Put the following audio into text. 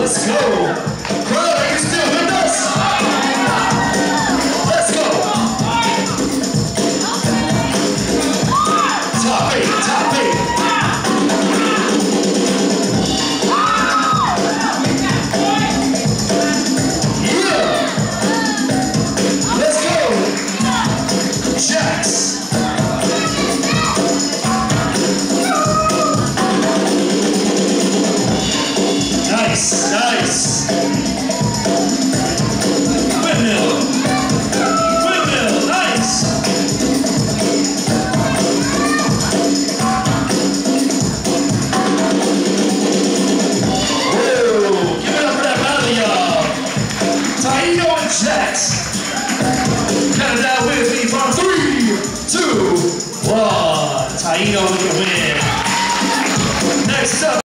let's go. Nice. Whoa, give it up for y'all. Taino and down with me three, two, one. Taino with the win. Next up.